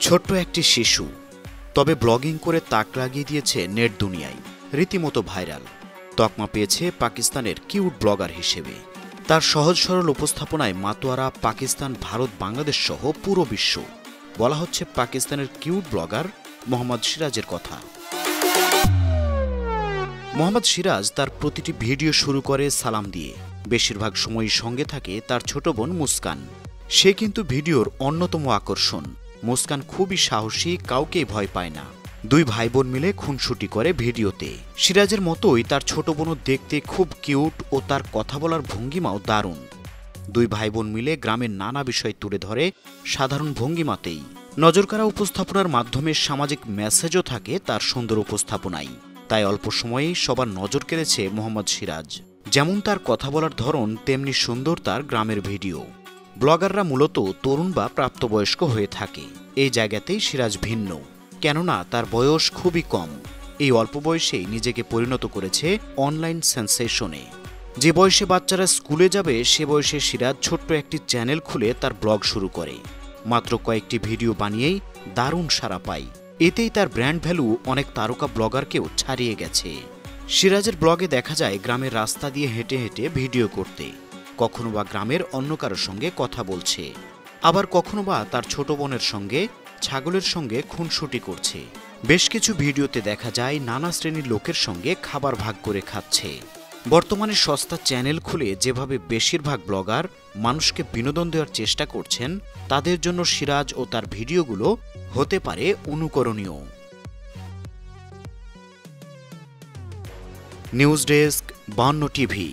ছোট্ট একটি শিশু, তবে ব্লগিং করে তাক লাগিয়ে দিয়েছে নেট দুনিয়ায়। রীতিমতো ভাইরাল। তকমা পেয়েছে পাকিস্তানের কিউট ব্লগার হিসেবে। তার সহজ সরল উপস্থাপনায় মাতোয়ারা, পাকিস্তান, ভারত, বাংলাদেশ সহ পুরো বিশ্ব। বলা হচ্ছে পাকিস্তানের কিউট ব্লগার মোহাম্মদ সিরাজের কথা। মোহাম্মদ সিরাজ তার প্রতিটি ভিডিও শুরু করে সালাম দিয়ে। বেশিরভাগ সময়ই সঙ্গে থাকে তার ছোট বোন মুস্কান। সে কিন্তু ভিডিওর অন্যতম আকর্ষণ। মুস্কান খুবই সাহসী কাউকেই ভয় পায় না। দুই ভাই বোন মিলে খুনসুটি করে ভিডিওতে। সিরাজের মতোই তার ছোট বোনও দেখতে খুব কিউট ও তার কথা বলার ভঙ্গিমাও দারুণ। দুই ভাই বোন মিলে গ্রামের নানা বিষয় তুলে ধরে সাধারণ ভঙ্গিমাতেই। নজরকাড়া উপস্থাপনার মাধ্যমে সামাজিক মেসেজও থাকে তার সুন্দর উপস্থাপনায়। তাই অল্প সময়েই সবার নজর কেড়েছে মোহাম্মদ সিরাজ। যেমন তার কথা বলার ধরন, তেমনি সুন্দর তার গ্রামের ভিডিও। ব্লগাররা মূলত তরুণ বা প্রাপ্তবয়স্ক হয়ে থাকে। এই জায়গাতেই সিরাজ ভিন্ন। কেননা, তার বয়স খুবই কম। এই অল্প বয়সেই নিজেকে পরিণত করেছে অনলাইন সেন্সেশনে। যে বয়সে বাচ্চারা স্কুলে যাবে, সে বয়সে সিরাজ ছোট্ট একটি চ্যানেল খুলে তার ব্লগ শুরু করে। মাত্র কয়েকটি ভিডিও বানিয়েই দারুণ সারা পায়। এতেই তার ব্র্যান্ড ভ্যালু অনেক তারকা ব্লগারকেও ছাড়িয়ে গেছে। সিরাজের ব্লগে দেখা যায় গ্রামের রাস্তা দিয়ে হেঁটে হেঁটে ভিডিও করতে। কখনো বা গ্রামের অন্য কারোর সঙ্গে কথা বলছে। আবার কখনো বা তার ছোট বোনের সঙ্গে, ছাগলের সঙ্গে খুনসুটি করছে। বেশ কিছু ভিডিওতে দেখা যায় নানা শ্রেণির লোকের সঙ্গে খাবার ভাগ করে খাচ্ছে। বর্তমানে সস্তা চ্যানেল খুলে যেভাবে বেশিরভাগ ব্লগার মানুষকে বিনোদন দেওয়ার চেষ্টা করছেন, তাদের জন্য সিরাজ ও তার ভিডিওগুলো হতে পারে অনুকরণীয়। নিউজ ডেস্ক বান্ন টিভি